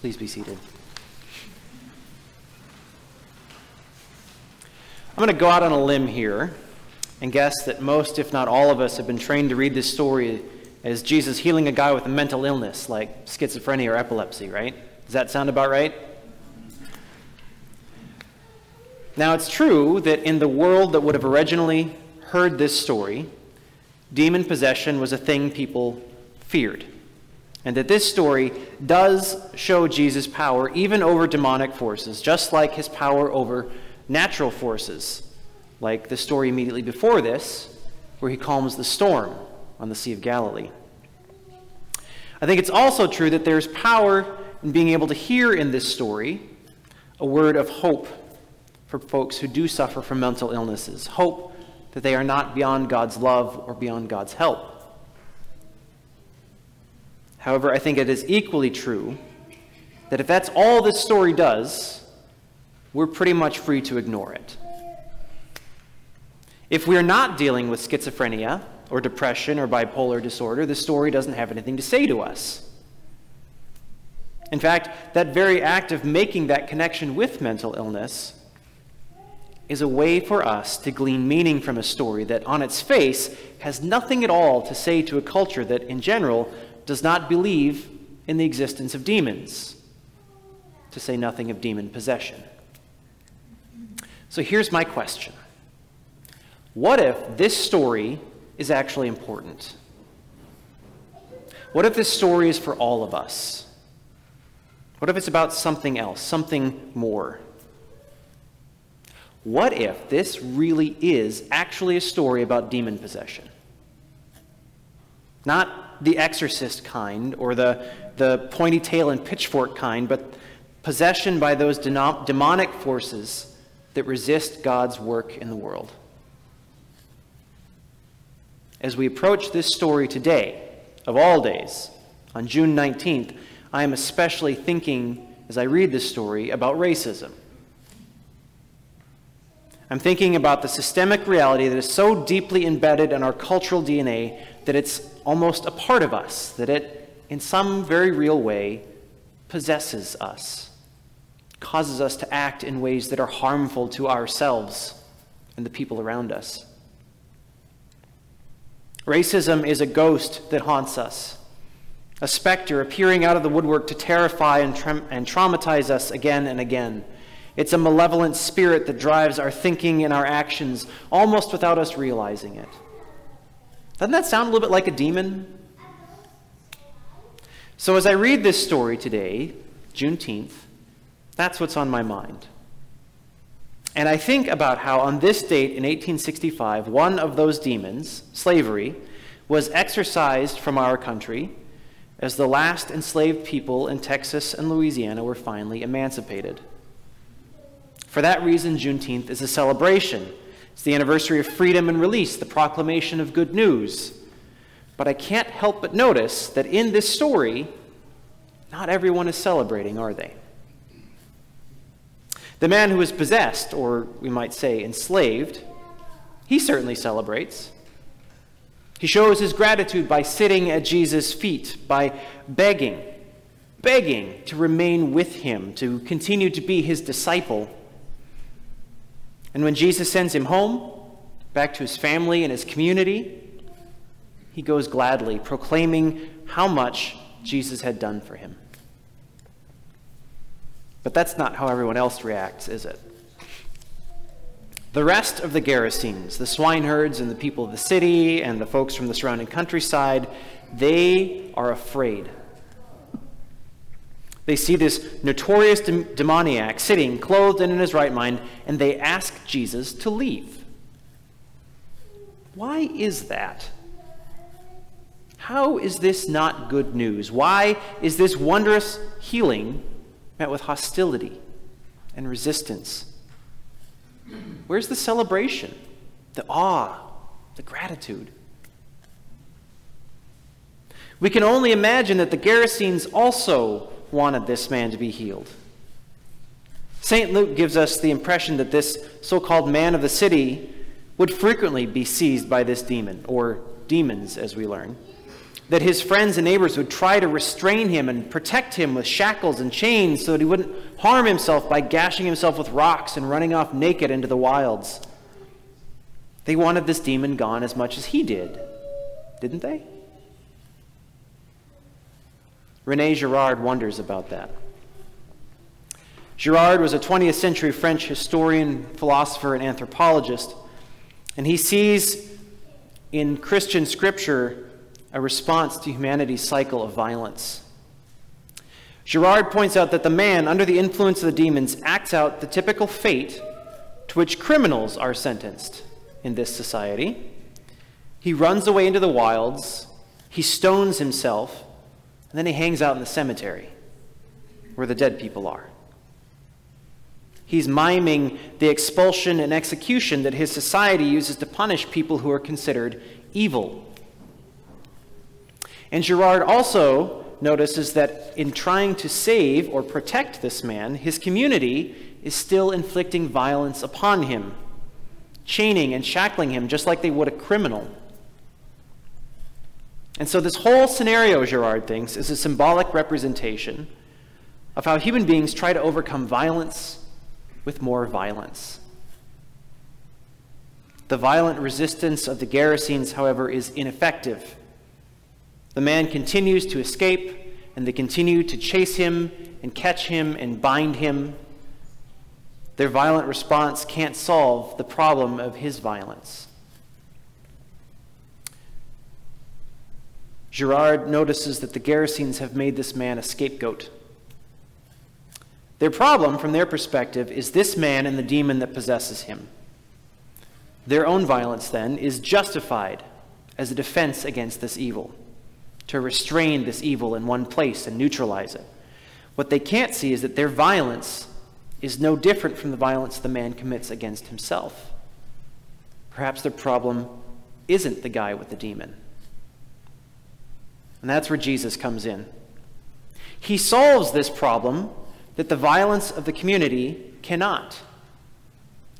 Please be seated. I'm going to go out on a limb here and guess that most, if not all of us, have been trained to read this story as Jesus healing a guy with a mental illness like schizophrenia or epilepsy, right? Does that sound about right? Now, it's true that in the world that would have originally heard this story, demon possession was a thing people feared. And that this story does show Jesus' power even over demonic forces, just like his power over natural forces, like the story immediately before this, where he calms the storm on the Sea of Galilee. I think it's also true that there's power in being able to hear in this story a word of hope for folks who do suffer from mental illnesses. Hope that they are not beyond God's love or beyond God's help. However, I think it is equally true that if that's all this story does, we're pretty much free to ignore it. If we're not dealing with schizophrenia or depression or bipolar disorder, the story doesn't have anything to say to us. In fact, that very act of making that connection with mental illness is a way for us to glean meaning from a story that, on its face, has nothing at all to say to a culture that, in general, does not believe in the existence of demons, to say nothing of demon possession. So here's my question What if this story is actually important? What if this story is for all of us? What if it's about something else, something more? What if this really is actually a story about demon possession? Not the exorcist kind or the, the pointy tail and pitchfork kind, but possession by those demonic forces that resist God's work in the world. As we approach this story today, of all days, on June 19th, I am especially thinking, as I read this story, about racism. I'm thinking about the systemic reality that is so deeply embedded in our cultural DNA that it's almost a part of us, that it, in some very real way, possesses us causes us to act in ways that are harmful to ourselves and the people around us. Racism is a ghost that haunts us, a specter appearing out of the woodwork to terrify and, tra- and traumatize us again and again. It's a malevolent spirit that drives our thinking and our actions almost without us realizing it. Doesn't that sound a little bit like a demon? So, as I read this story today, Juneteenth, that's what's on my mind. And I think about how on this date in 1865, one of those demons, slavery, was exorcised from our country as the last enslaved people in Texas and Louisiana were finally emancipated. For that reason, Juneteenth is a celebration. It's the anniversary of freedom and release, the proclamation of good news. But I can't help but notice that in this story, not everyone is celebrating, are they? The man who is possessed, or we might say enslaved, he certainly celebrates. He shows his gratitude by sitting at Jesus' feet, by begging, begging to remain with him, to continue to be his disciple. And when Jesus sends him home, back to his family and his community, he goes gladly, proclaiming how much Jesus had done for him. But that's not how everyone else reacts, is it? The rest of the Gerasenes, the swineherds and the people of the city and the folks from the surrounding countryside, they are afraid. They see this notorious demoniac sitting clothed and in his right mind, and they ask Jesus to leave. Why is that? How is this not good news? Why is this wondrous healing met with hostility and resistance. Where's the celebration, the awe, the gratitude? We can only imagine that the Gerasenes also wanted this man to be healed. St. Luke gives us the impression that this so called man of the city would frequently be seized by this demon, or demons, as we learn. that his friends and neighbors would try to restrain him and protect him with shackles and chains so that he wouldn't harm himself by gashing himself with rocks and running off naked into the wilds. They wanted this demon gone as much as he did, didn't they? Rene Girard wonders about that. Girard was a 20th century French historian, philosopher, and anthropologist, and he sees in Christian scripture a response to humanity's cycle of violence. Girard points out that the man, under the influence of the demons, acts out the typical fate to which criminals are sentenced in this society. He runs away into the wilds, he stones himself, and then he hangs out in the cemetery where the dead people are. He's miming the expulsion and execution that his society uses to punish people who are considered evil. And Girard also notices that in trying to save or protect this man, his community is still inflicting violence upon him, chaining and shackling him just like they would a criminal. And so, this whole scenario, Girard thinks, is a symbolic representation of how human beings try to overcome violence with more violence. The violent resistance of the Gerasenes, however, is ineffective. The man continues to escape, and they continue to chase him and catch him and bind him. Their violent response can't solve the problem of his violence. Girard notices that the Gerasenes have made this man a scapegoat. Their problem, from their perspective, is this man and the demon that possesses him. Their own violence, then, is justified as a defense against this evil, to restrain this evil in one place and neutralize it. What they can't see is that their violence is no different from the violence the man commits against himself. Perhaps their problem isn't the guy with the demon. And that's where Jesus comes in. He solves this problem that the violence of the community cannot.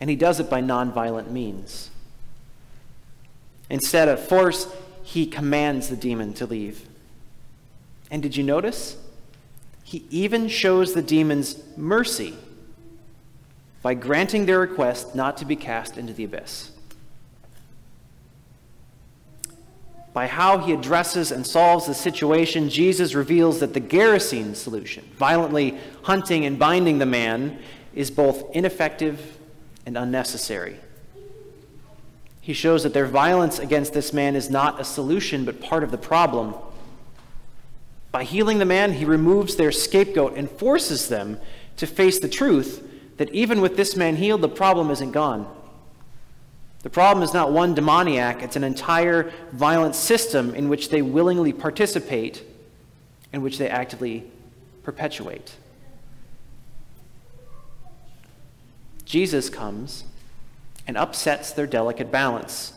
And he does it by nonviolent means. Instead of force, he commands the demon to leave. And did you notice? He even shows the demons mercy by granting their request not to be cast into the abyss. By how he addresses and solves the situation, Jesus reveals that the Gerasene solution, violently hunting and binding the man, is both ineffective and unnecessary. He shows that their violence against this man is not a solution, but part of the problem. By healing the man, he removes their scapegoat and forces them to face the truth that even with this man healed, the problem isn't gone. The problem is not one demoniac, it's an entire violent system in which they willingly participate, in which they actively perpetuate. Jesus comes and upsets their delicate balance.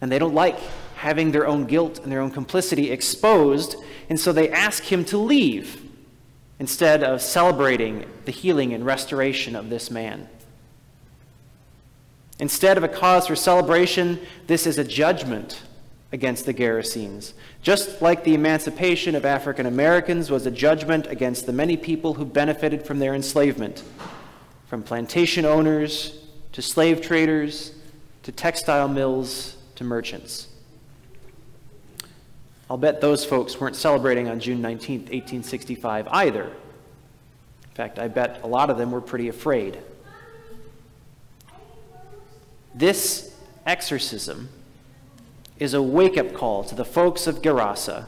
And they don't like having their own guilt and their own complicity exposed, and so they ask him to leave instead of celebrating the healing and restoration of this man. Instead of a cause for celebration, this is a judgment against the Gerasenes. Just like the emancipation of African Americans was a judgment against the many people who benefited from their enslavement, from plantation owners to slave traders to textile mills to merchants. I'll bet those folks weren't celebrating on June 19, 1865 either. In fact, I bet a lot of them were pretty afraid. This exorcism is a wake up call to the folks of Gerasa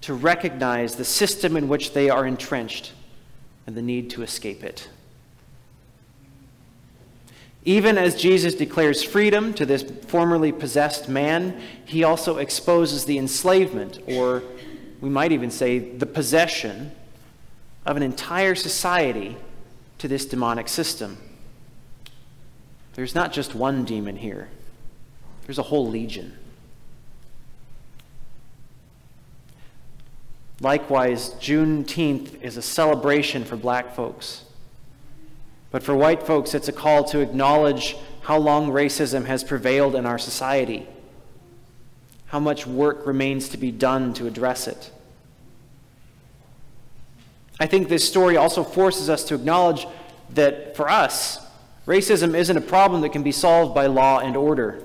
to recognize the system in which they are entrenched and the need to escape it. Even as Jesus declares freedom to this formerly possessed man, he also exposes the enslavement, or we might even say the possession, of an entire society to this demonic system. There's not just one demon here, there's a whole legion. Likewise, Juneteenth is a celebration for black folks. But for white folks, it's a call to acknowledge how long racism has prevailed in our society. how much work remains to be done to address it. I think this story also forces us to acknowledge that for us, racism isn't a problem that can be solved by law and order,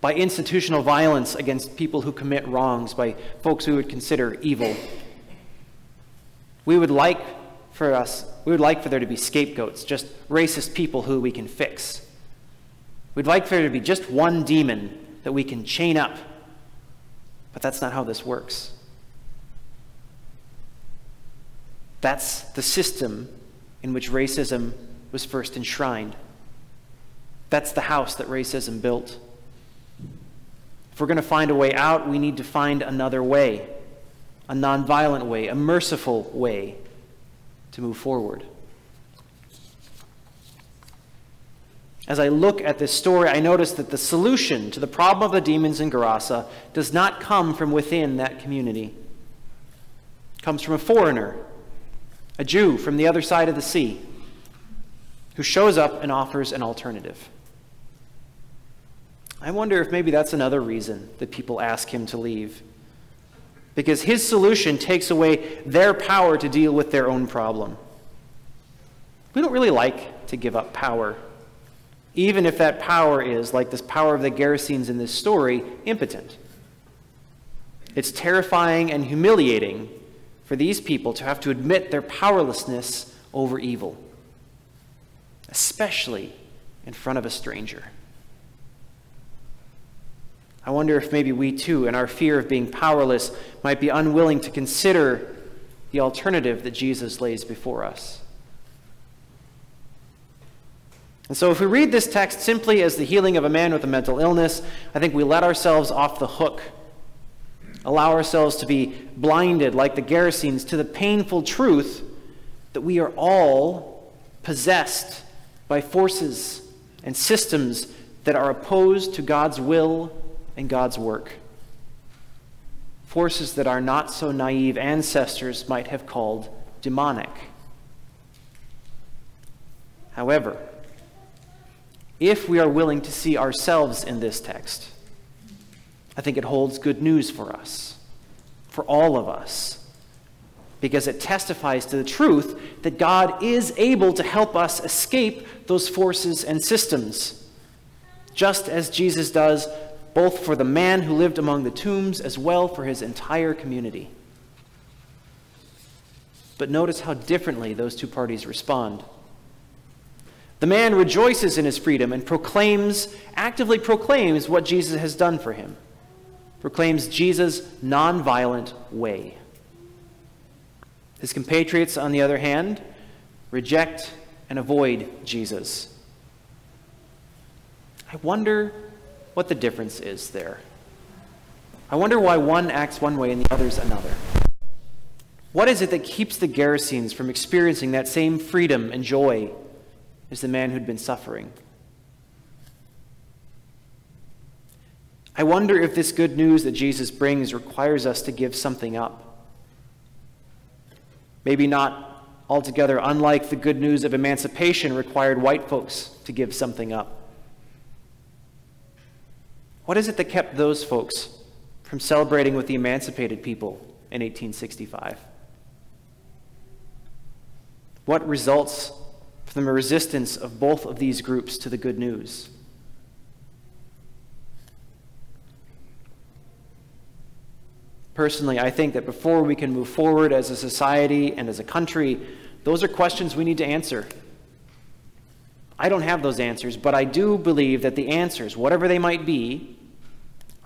by institutional violence against people who commit wrongs, by folks we would consider evil. We would like for us, we would like for there to be scapegoats, just racist people who we can fix. We'd like for there to be just one demon that we can chain up. But that's not how this works. That's the system in which racism was first enshrined. That's the house that racism built. If we're going to find a way out, we need to find another way, a nonviolent way, a merciful way to move forward. As I look at this story, I notice that the solution to the problem of the demons in Gerasa does not come from within that community. It comes from a foreigner, a Jew from the other side of the sea, who shows up and offers an alternative. I wonder if maybe that's another reason that people ask him to leave. Because his solution takes away their power to deal with their own problem. We don't really like to give up power even if that power is, like this power of the Gerasenes in this story, impotent. It's terrifying and humiliating for these people to have to admit their powerlessness over evil, especially in front of a stranger. I wonder if maybe we too, in our fear of being powerless, might be unwilling to consider the alternative that Jesus lays before us. And so, if we read this text simply as the healing of a man with a mental illness, I think we let ourselves off the hook, allow ourselves to be blinded, like the Gerasenes, to the painful truth that we are all possessed by forces and systems that are opposed to God's will and God's work. Forces that our not so naive ancestors might have called demonic. However, if we are willing to see ourselves in this text. I think it holds good news for us, for all of us, because it testifies to the truth that God is able to help us escape those forces and systems, just as Jesus does both for the man who lived among the tombs as well for his entire community. But notice how differently those two parties respond. The man rejoices in his freedom and proclaims, actively proclaims what Jesus has done for him, proclaims Jesus' nonviolent way. His compatriots, on the other hand, reject and avoid Jesus. I wonder what the difference is there. I wonder why one acts one way and the other's another. What is it that keeps the Gerasenes from experiencing that same freedom and joy as the man who'd been suffering. I wonder if this good news that Jesus brings requires us to give something up. Maybe not altogether unlike the good news of emancipation required white folks to give something up. What is it that kept those folks from celebrating with the emancipated people in 1865? What results from the resistance of both of these groups to the good news. Personally, I think that before we can move forward as a society and as a country, those are questions we need to answer. I don't have those answers, but I do believe that the answers, whatever they might be,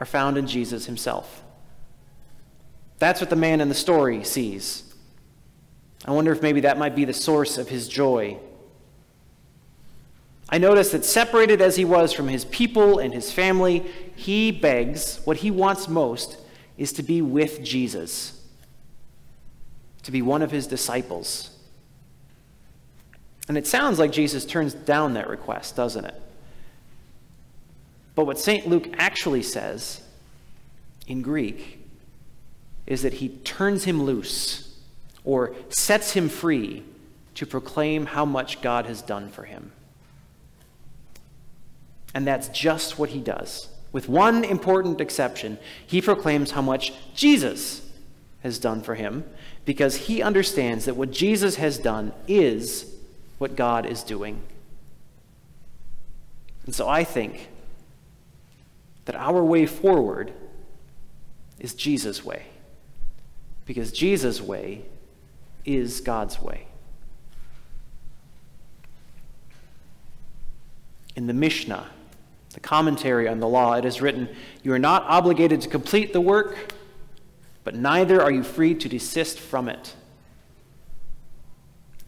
are found in Jesus himself. That's what the man in the story sees. I wonder if maybe that might be the source of his joy I notice that separated as he was from his people and his family, he begs, what he wants most is to be with Jesus, to be one of his disciples. And it sounds like Jesus turns down that request, doesn't it? But what St. Luke actually says in Greek is that he turns him loose or sets him free to proclaim how much God has done for him. And that's just what he does With one important exception, he proclaims how much Jesus has done for him because he understands that what Jesus has done is what God is doing. And so I think that our way forward is Jesus' way because Jesus' way is God's way. In the Mishnah, the commentary on the law, it is written, You are not obligated to complete the work, but neither are you free to desist from it.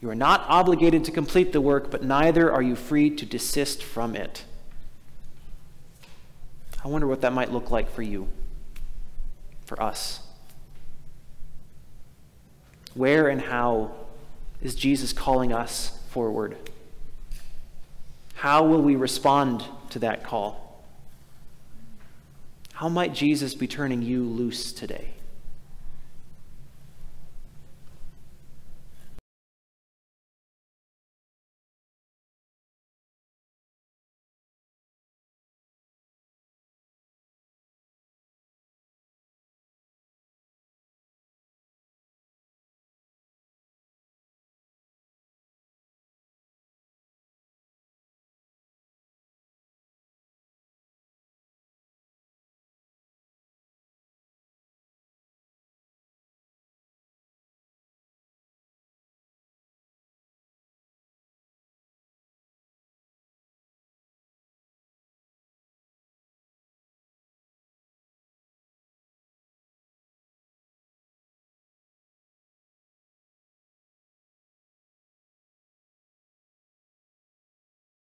You are not obligated to complete the work, but neither are you free to desist from it. I wonder what that might look like for you, for us. Where and how is Jesus calling us forward? How will we respond to that call? How might Jesus be turning you loose today?